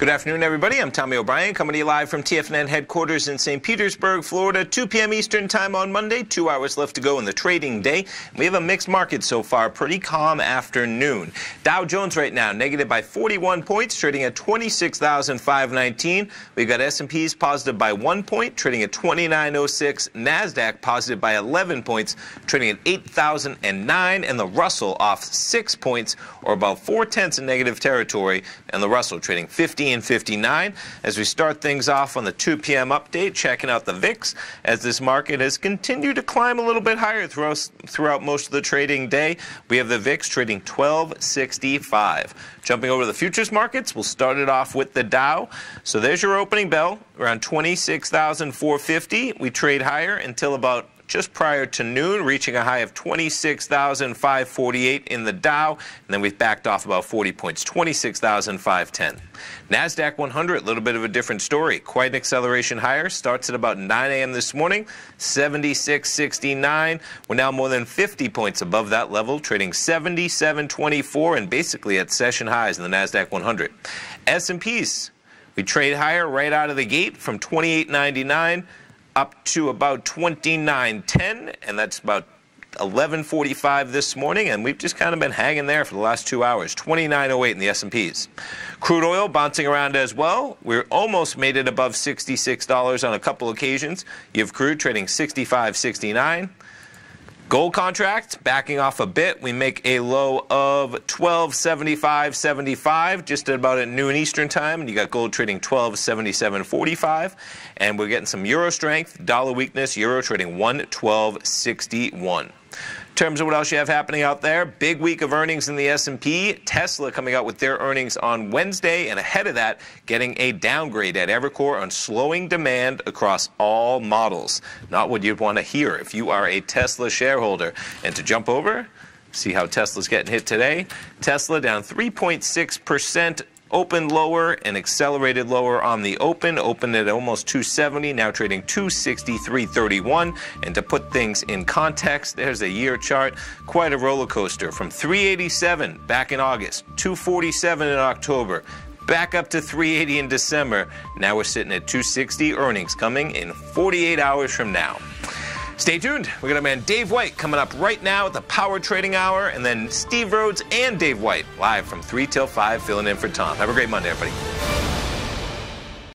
Good afternoon, everybody. I'm Tommy O'Brien, coming to you live from TFNN headquarters in St. Petersburg, Florida. 2 p.m. Eastern Time on Monday. Two hours left to go in the trading day. We have a mixed market so far. Pretty calm afternoon. Dow Jones right now negative by 41 points, trading at 26,519. We've got S&Ps positive by one point, trading at 2906. Nasdaq positive by 11 points, trading at 8,009, and the Russell off six points, or about four tenths in negative territory, and the Russell trading 15 and 59. As we start things off on the 2 p.m. update, checking out the VIX as this market has continued to climb a little bit higher throughout, throughout most of the trading day. We have the VIX trading 1265. Jumping over the futures markets, we'll start it off with the Dow. So there's your opening bell, around 26,450. We trade higher until about just prior to noon, reaching a high of 26,548 in the Dow, and then we've backed off about 40 points, 26,510. NASDAQ 100, a little bit of a different story. Quite an acceleration higher. Starts at about 9 a.m. this morning, 76.69. We're now more than 50 points above that level, trading 77.24 and basically at session highs in the NASDAQ 100. S&Ps, we trade higher right out of the gate from 28.99 up to about 29.10, and that's about 11:45 this morning, and we've just kind of been hanging there for the last two hours. 29.08 in the S&Ps. Crude oil bouncing around as well. We're almost made it above $66 on a couple occasions. You have crude trading 65.69. Gold contract backing off a bit. We make a low of 1275.75 just at about at noon Eastern time. And you got gold trading 1277.45. And we're getting some euro strength, dollar weakness, euro trading 112.61 terms of what else you have happening out there, big week of earnings in the S&P. Tesla coming out with their earnings on Wednesday, and ahead of that, getting a downgrade at Evercore on slowing demand across all models. Not what you'd want to hear if you are a Tesla shareholder. And to jump over, see how Tesla's getting hit today. Tesla down 3.6 percent opened lower and accelerated lower on the open. Opened at almost 270, now trading 263.31. And to put things in context, there's a year chart. Quite a roller coaster from 387 back in August, 247 in October, back up to 380 in December. Now we're sitting at 260 earnings coming in 48 hours from now. Stay tuned. We got a man Dave White coming up right now at the Power Trading Hour, and then Steve Rhodes and Dave White live from 3 till 5 filling in for Tom. Have a great Monday, everybody.